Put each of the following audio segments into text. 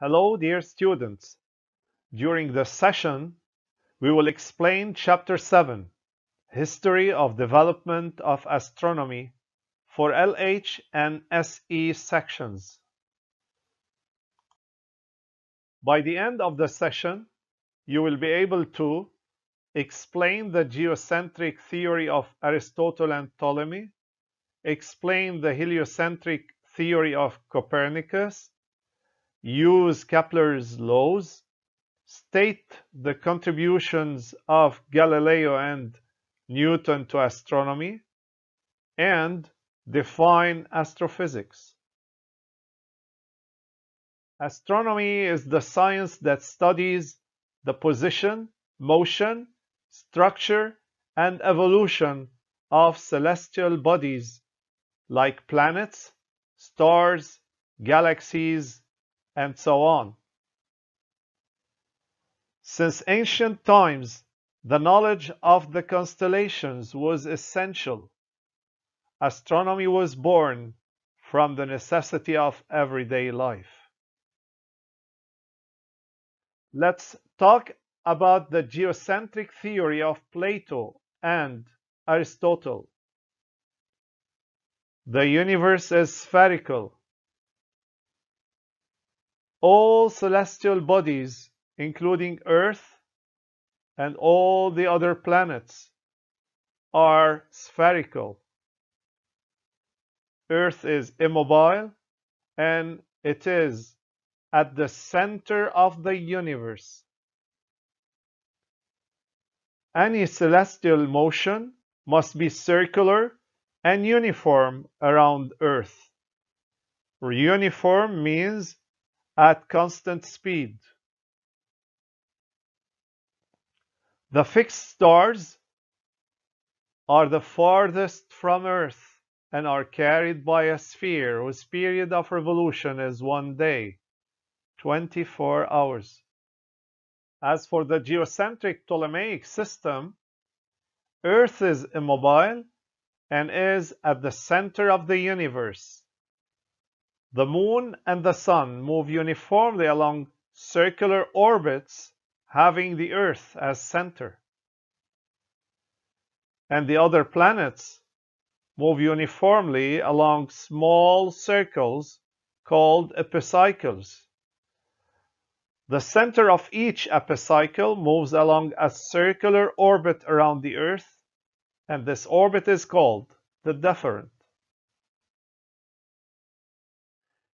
Hello, dear students. During the session, we will explain Chapter 7, History of Development of Astronomy for LH and SE sections. By the end of the session, you will be able to explain the geocentric theory of Aristotle and Ptolemy, explain the heliocentric theory of Copernicus, use Kepler's laws, state the contributions of Galileo and Newton to astronomy, and define astrophysics. Astronomy is the science that studies the position, motion, structure, and evolution of celestial bodies like planets, stars, galaxies, and so on. Since ancient times, the knowledge of the constellations was essential. Astronomy was born from the necessity of everyday life. Let's talk about the geocentric theory of Plato and Aristotle. The universe is spherical. All celestial bodies, including Earth and all the other planets, are spherical. Earth is immobile and it is at the center of the universe. Any celestial motion must be circular and uniform around Earth. Uniform means at constant speed. The fixed stars are the farthest from Earth and are carried by a sphere whose period of revolution is one day, 24 hours. As for the geocentric Ptolemaic system, Earth is immobile and is at the center of the universe. The moon and the sun move uniformly along circular orbits having the Earth as center. And the other planets move uniformly along small circles called epicycles. The center of each epicycle moves along a circular orbit around the Earth, and this orbit is called the deferent.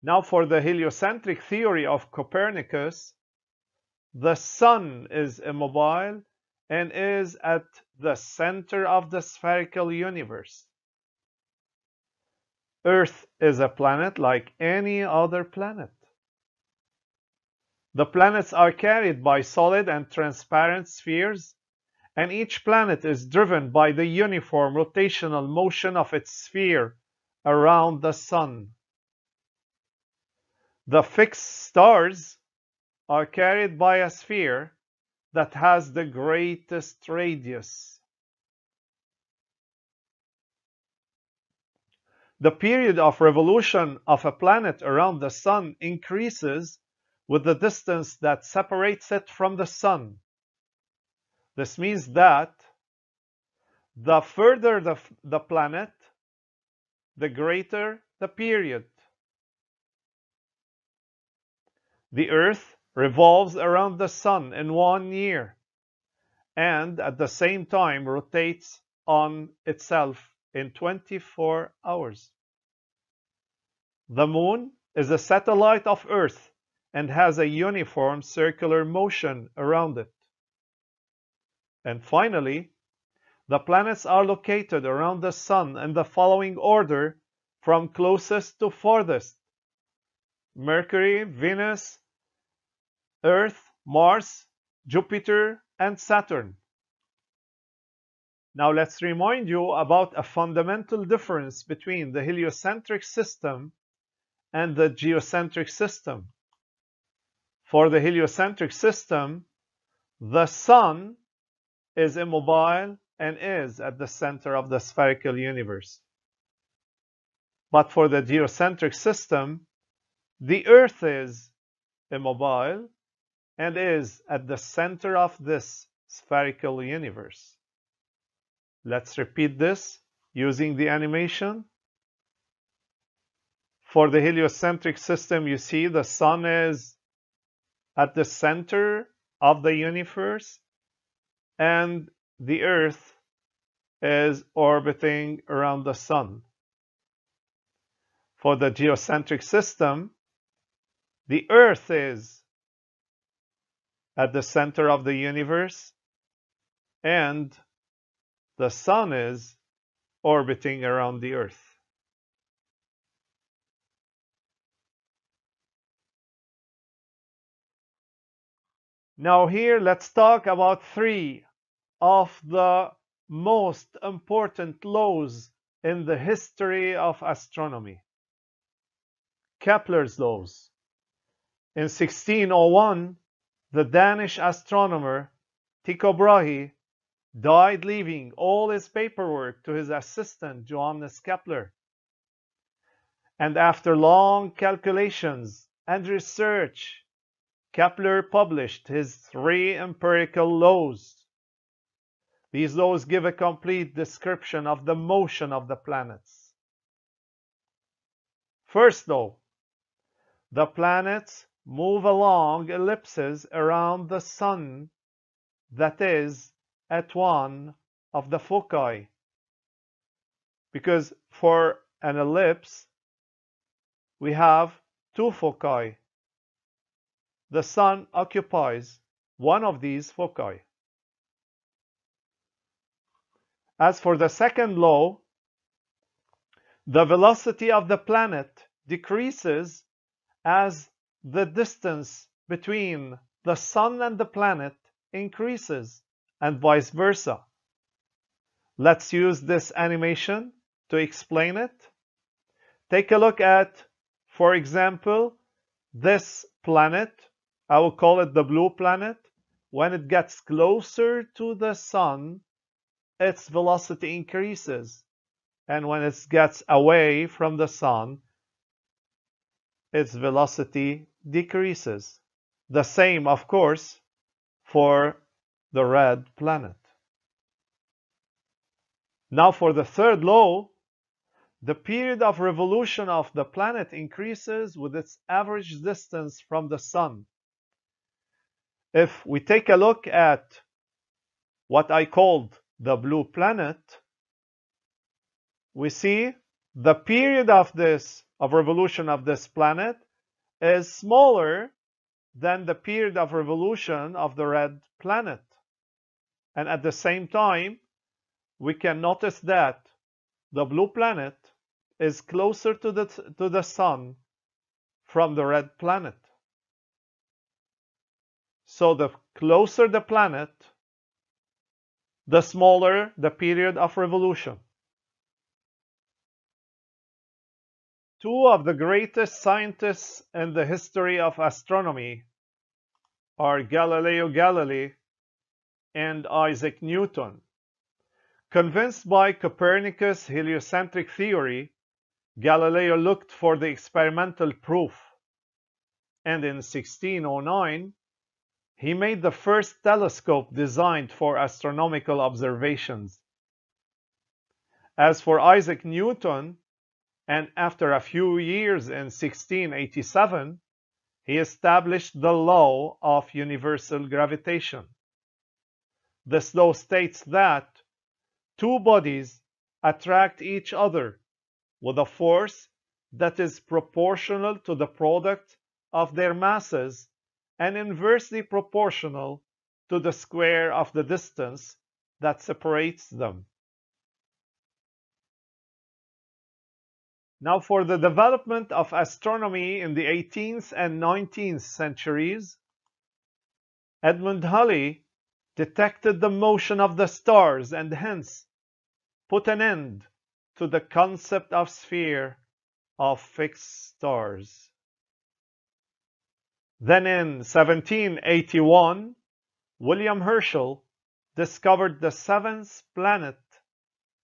Now for the heliocentric theory of Copernicus, the sun is immobile and is at the center of the spherical universe. Earth is a planet like any other planet. The planets are carried by solid and transparent spheres, and each planet is driven by the uniform rotational motion of its sphere around the sun. The fixed stars are carried by a sphere that has the greatest radius. The period of revolution of a planet around the sun increases with the distance that separates it from the sun. This means that the further the, the planet, the greater the period. The Earth revolves around the Sun in one year and at the same time rotates on itself in 24 hours. The Moon is a satellite of Earth and has a uniform circular motion around it. And finally, the planets are located around the Sun in the following order from closest to farthest. Mercury, Venus, Earth, Mars, Jupiter, and Saturn. Now let's remind you about a fundamental difference between the heliocentric system and the geocentric system. For the heliocentric system, the Sun is immobile and is at the center of the spherical universe. But for the geocentric system, the Earth is immobile and is at the center of this spherical universe. Let's repeat this using the animation. For the heliocentric system, you see the sun is at the center of the universe and the earth is orbiting around the sun. For the geocentric system, the earth is at the center of the universe and the sun is orbiting around the earth. Now here let's talk about three of the most important laws in the history of astronomy. Kepler's laws. In 1601, the Danish astronomer Tycho Brahe died leaving all his paperwork to his assistant Johannes Kepler. And after long calculations and research, Kepler published his three empirical laws. These laws give a complete description of the motion of the planets. First law, the planets move along ellipses around the sun that is at one of the foci. Because for an ellipse, we have two foci. The sun occupies one of these foci. As for the second law, the velocity of the planet decreases as the distance between the sun and the planet increases and vice versa. Let's use this animation to explain it. Take a look at, for example, this planet. I will call it the blue planet. When it gets closer to the sun, its velocity increases. And when it gets away from the sun, its velocity decreases. The same, of course, for the red planet. Now for the third law, the period of revolution of the planet increases with its average distance from the sun. If we take a look at what I called the blue planet, we see the period of this of revolution of this planet is smaller than the period of revolution of the red planet. And at the same time, we can notice that the blue planet is closer to the, to the sun from the red planet. So the closer the planet, the smaller the period of revolution. Two of the greatest scientists in the history of astronomy are Galileo Galilei and Isaac Newton. Convinced by Copernicus' heliocentric theory, Galileo looked for the experimental proof, and in 1609, he made the first telescope designed for astronomical observations. As for Isaac Newton, and after a few years in 1687, he established the law of universal gravitation. This law states that two bodies attract each other with a force that is proportional to the product of their masses and inversely proportional to the square of the distance that separates them. Now for the development of astronomy in the 18th and 19th centuries, Edmund Halley detected the motion of the stars and hence put an end to the concept of sphere of fixed stars. Then in 1781, William Herschel discovered the seventh planet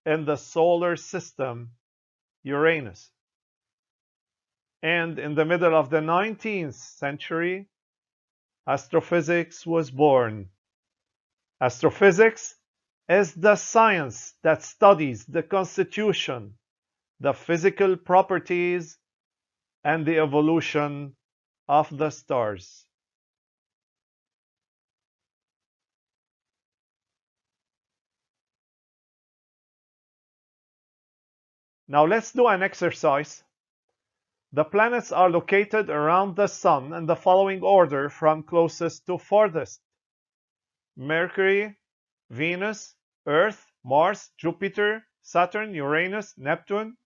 in the solar system Uranus. And in the middle of the 19th century, astrophysics was born. Astrophysics is the science that studies the constitution, the physical properties, and the evolution of the stars. Now let's do an exercise. The planets are located around the Sun in the following order from closest to farthest. Mercury, Venus, Earth, Mars, Jupiter, Saturn, Uranus, Neptune,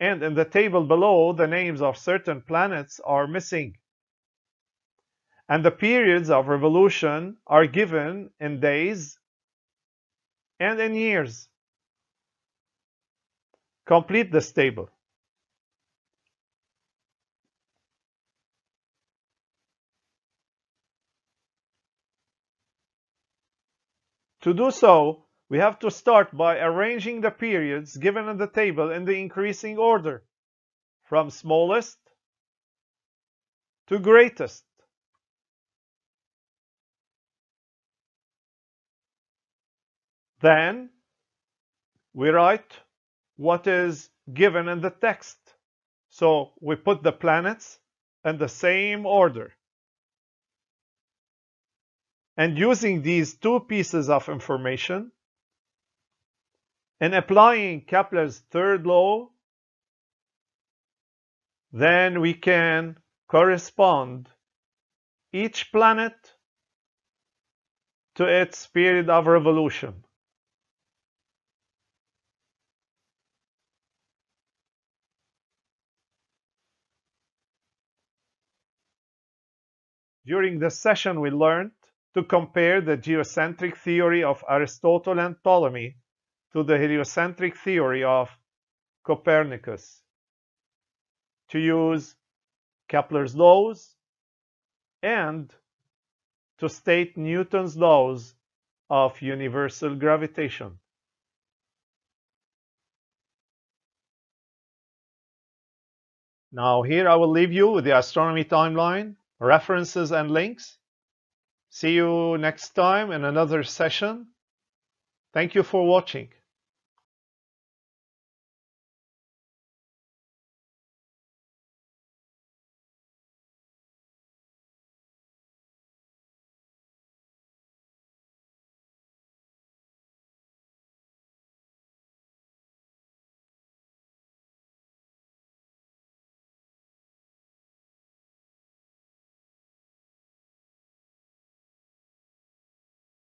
and in the table below the names of certain planets are missing. And the periods of revolution are given in days and in years. Complete this table. To do so, we have to start by arranging the periods given in the table in the increasing order, from smallest to greatest. Then we write what is given in the text. So we put the planets in the same order. And using these two pieces of information and applying Kepler's third law, then we can correspond each planet to its period of revolution. During this session, we learned to compare the geocentric theory of Aristotle and Ptolemy to the heliocentric theory of Copernicus, to use Kepler's laws, and to state Newton's laws of universal gravitation. Now here I will leave you with the astronomy timeline references and links. See you next time in another session. Thank you for watching.